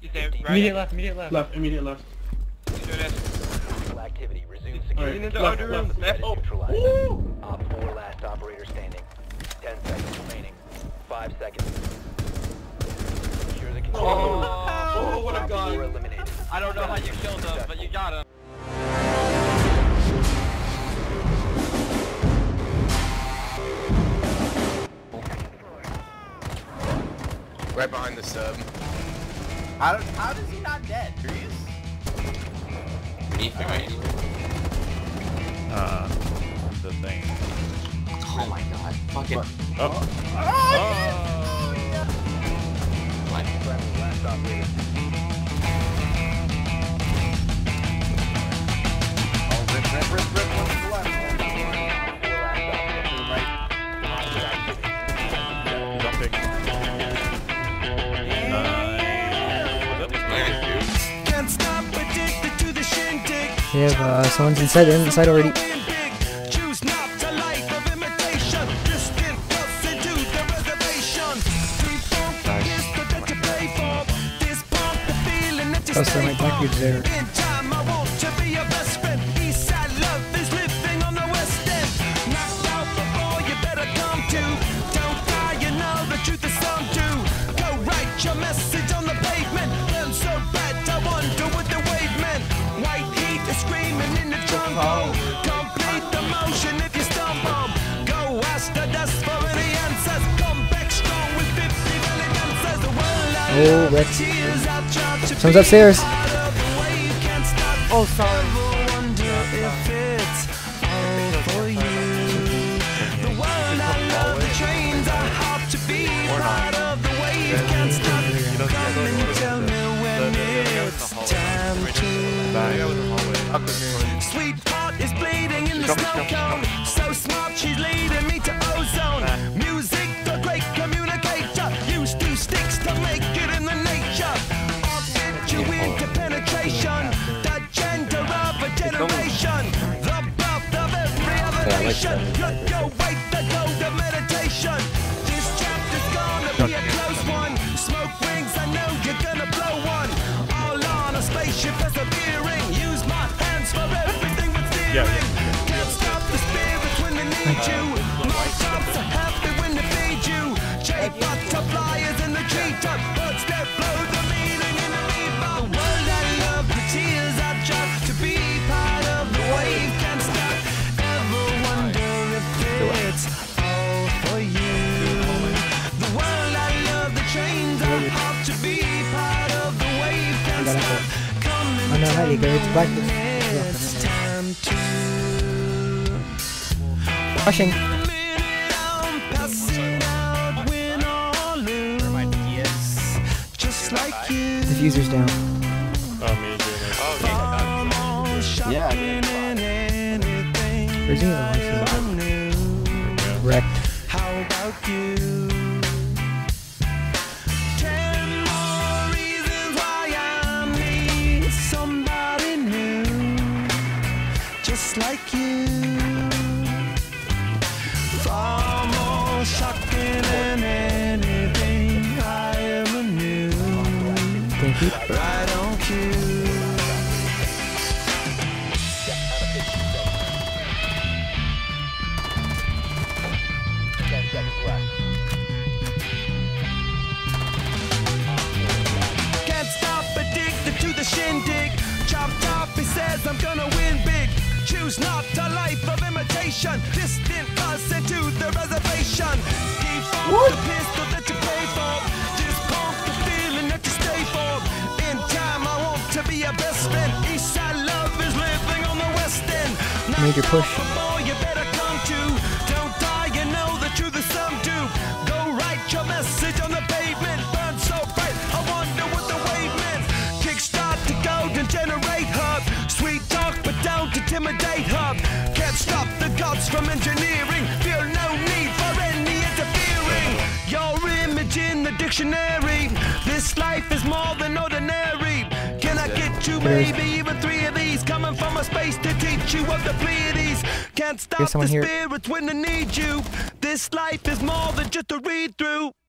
He's there, right? Immediate left, immediate left. Left, immediate left. Activity resume Alright, security. He's left, left. Left. Oh. Neutralized. Woo! Op 4 last operator standing. 10 seconds remaining. 5 seconds. Secure the oh, control. Oh, Oh, what a Op gun. eliminated. I don't know how you killed him, but you got him. Right behind the sub. How, how is he not dead? Curious? Anything, right? Uh, the thing. Oh my god. Fucking. Oh. Friendly last operator. Oh, We have uh, someone's inside inside already. Choose not to life of tell me when it's time to. Sweetheart is bleeding in the snow other nation. Look your way, the gold of meditation. This chapter's gonna be a close one. Smoke rings, I know you're gonna blow one. All on a spaceship persevering. Use my hands for everything but steering. Can't stop the spirits when they need you. My cops are happy when they feed you. J butterflies in the treetop. Lose. Just like you. Diffuser's down. Oh, me doing it. Yeah, Where's the other one? Wrecked. Just like you. Far more shocking than anything I ever knew. Thank you. Right on cue. Ten seconds left. Can't stop addicted to the shindig. Chopped off, he says I'm gonna win big. Choose not a life of imitation. Distant us into the reservation. Default the pistol that you pay for. Just pump the feeling that you stay for. In time, I want to be your best friend. Eastside love is living on the west end. Major push. Intimidate hub. Can't stop the gods from engineering. Feel no need for any interfering. Your image in the dictionary. This life is more than ordinary. Can I get you maybe even three of these coming from a space to teach you of the Pleiades? Can't stop the someone here. spirits when they need you. This life is more than just a read through.